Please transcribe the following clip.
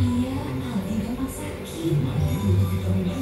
Iya, Ali gampang sakit.